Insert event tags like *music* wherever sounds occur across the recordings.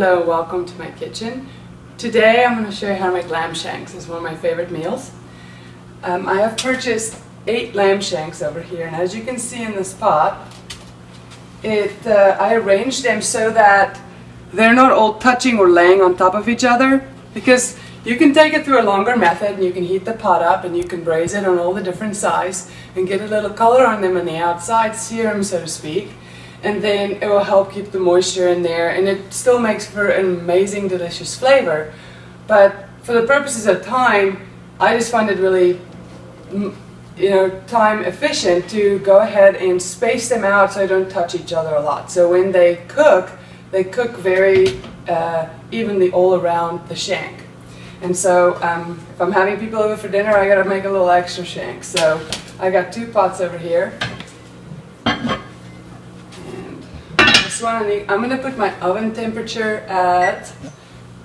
Hello, welcome to my kitchen. Today I'm going to show you how to make lamb shanks. It's one of my favorite meals. Um, I have purchased eight lamb shanks over here and as you can see in this pot, it, uh, I arranged them so that they're not all touching or laying on top of each other because you can take it through a longer method and you can heat the pot up and you can braise it on all the different sides and get a little color on them on the outside, sear them so to speak and then it will help keep the moisture in there. And it still makes for an amazing delicious flavor. But for the purposes of time I just find it really you know time efficient to go ahead and space them out so they don't touch each other a lot. So when they cook they cook very uh, evenly all around the shank. And so um, if I'm having people over for dinner I gotta make a little extra shank. So I got two pots over here I'm going to put my oven temperature at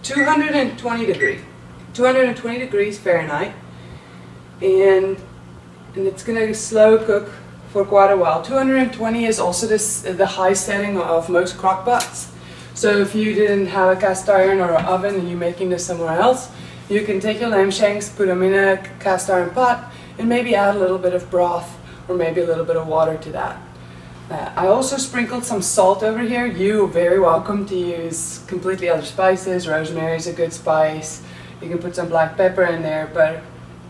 220 degrees, 220 degrees Fahrenheit, and and it's going to slow cook for quite a while. 220 is also this, the high setting of most crock pots. So if you didn't have a cast iron or an oven and you're making this somewhere else, you can take your lamb shanks, put them in a cast iron pot, and maybe add a little bit of broth or maybe a little bit of water to that. Uh, I also sprinkled some salt over here. You very welcome to use completely other spices. Rosemary is a good spice. You can put some black pepper in there, but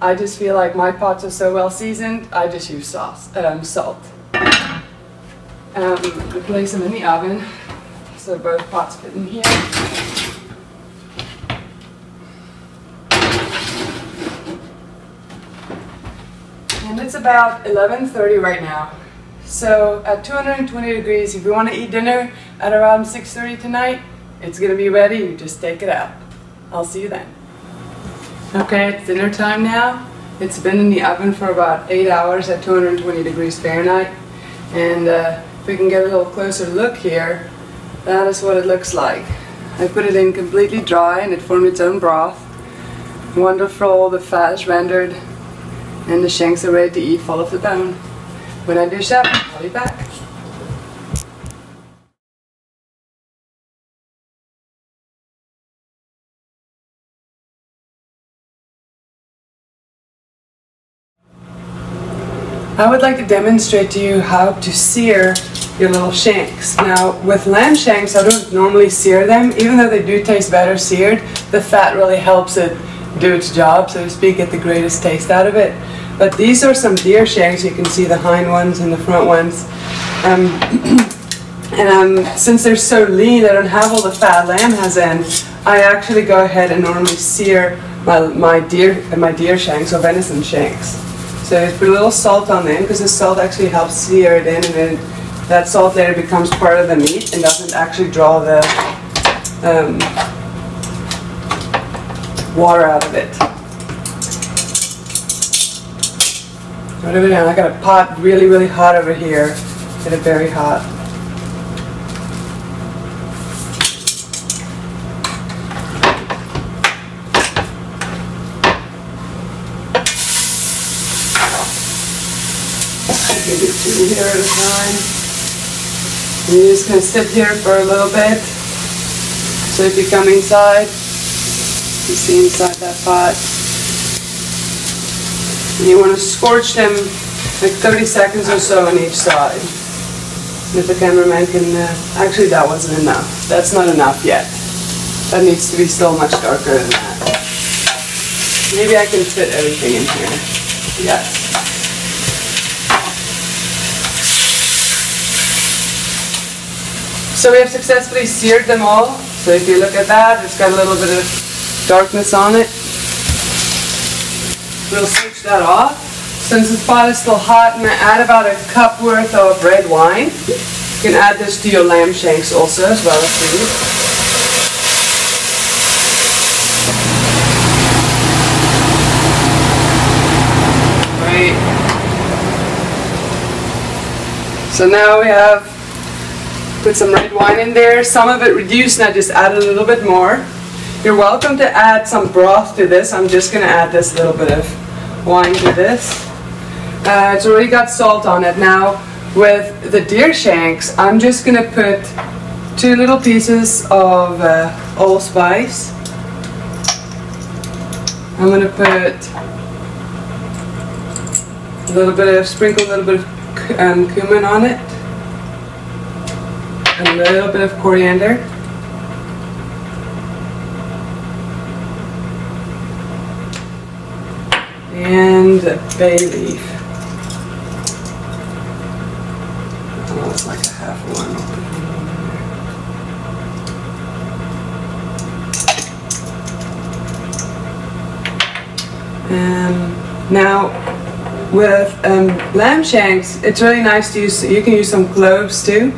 I just feel like my pots are so well seasoned, I just use sauce, um, salt. Um, we place them in the oven, so both pots fit in here. And it's about 11.30 right now. So at 220 degrees, if you want to eat dinner at around 6.30 tonight, it's going to be ready. You just take it out. I'll see you then. Okay, it's dinner time now. It's been in the oven for about 8 hours at 220 degrees Fahrenheit. And uh, if we can get a little closer look here, that is what it looks like. I put it in completely dry and it formed its own broth. Wonderful, the fat is rendered and the shanks are ready to eat full of the bone. When I do that, I'll be back. I would like to demonstrate to you how to sear your little shanks. Now with lamb shanks I don't normally sear them even though they do taste better seared the fat really helps it do its job so to speak get the greatest taste out of it. But these are some deer shanks. You can see the hind ones and the front ones. Um, *clears throat* and um, since they're so lean, they don't have all the fat lamb has in, I actually go ahead and normally sear my, my deer my deer shanks or venison shanks. So I put a little salt on them because the salt actually helps sear it in and then that salt later becomes part of the meat and doesn't actually draw the um, water out of it. Whatever now, I got a pot really, really hot over here. Get it very hot. Give it two here at a time. And you're just to sit here for a little bit. So if you come inside, you see inside that pot. And you want to scorch them like 30 seconds or so on each side. And if the cameraman can, uh, actually that wasn't enough. That's not enough yet. That needs to be still much darker than that. Maybe I can fit everything in here. Yes. So we have successfully seared them all. So if you look at that, it's got a little bit of darkness on it. We'll switch that off. Since the pot is still hot, I'm going to add about a cup worth of red wine. You can add this to your lamb shanks also as well as these. So now we have put some red wine in there. Some of it reduced and I just add a little bit more. You're welcome to add some broth to this. I'm just going to add this little bit of wine to this. Uh, it's already got salt on it. Now, with the deer shanks, I'm just going to put two little pieces of uh, allspice. I'm gonna put a little bit of, sprinkle a little bit of um, cumin on it. A little bit of coriander. And a bay leaf. Oh, it's like a half one. Um, now, with um, lamb shanks, it's really nice to use, you can use some cloves too.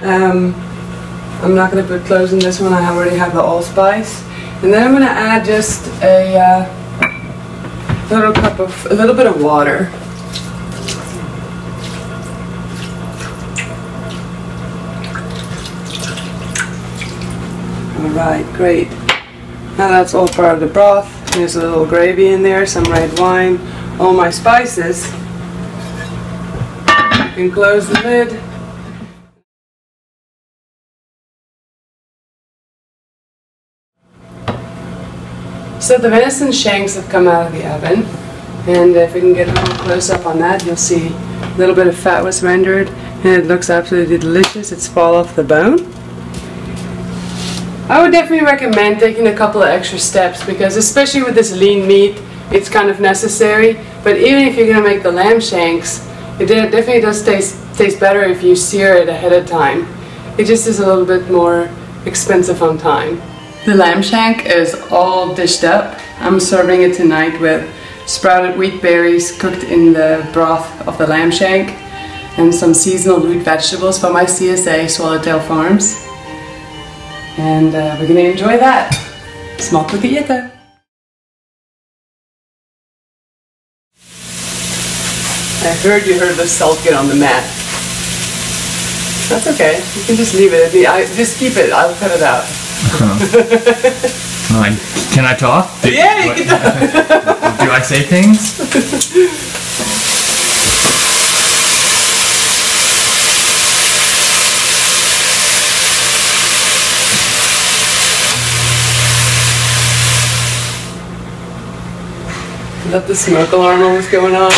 Um, I'm not going to put cloves in this one, I already have the allspice. And then I'm going to add just a uh, little cup of, a little bit of water. Alright, great. Now that's all part of the broth. There's a little gravy in there, some red wine, all my spices. You can close the lid. So the venison shanks have come out of the oven. And if we can get a little close up on that, you'll see a little bit of fat was rendered. And it looks absolutely delicious. It's fall off the bone. I would definitely recommend taking a couple of extra steps because especially with this lean meat, it's kind of necessary. But even if you're going to make the lamb shanks, it definitely does taste, taste better if you sear it ahead of time. It just is a little bit more expensive on time. The lamb shank is all dished up. I'm serving it tonight with sprouted wheat berries cooked in the broth of the lamb shank and some seasonal root vegetables from my CSA Swallowtail Farms. And uh, we're gonna enjoy that. Smak lite eten! I heard you heard the salt get on the mat. That's okay. You can just leave it. I, just keep it. I'll cut it out. *laughs* Like, can I talk? Do, Yeah, you what- can. *laughs* do I say things? Is that the smoke alarm almost going on?